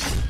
Bye.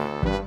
Bye.